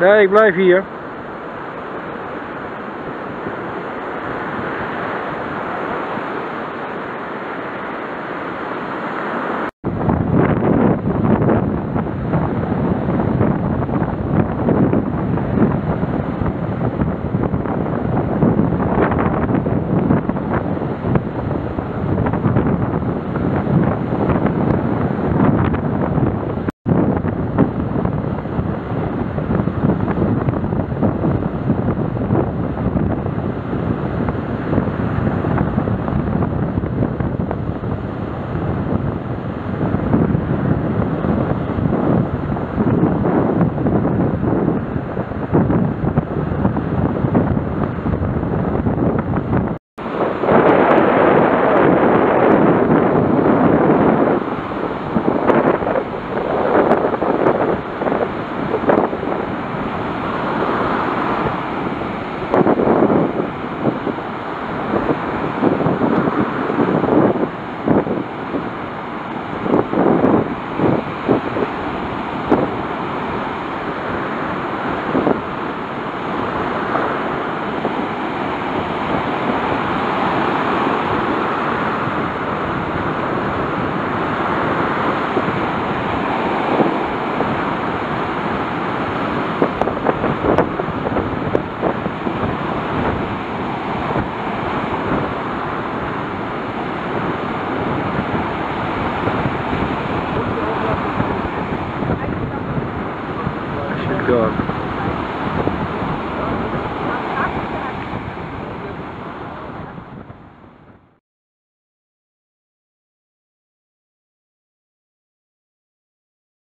Nee, ik blijf hier. God.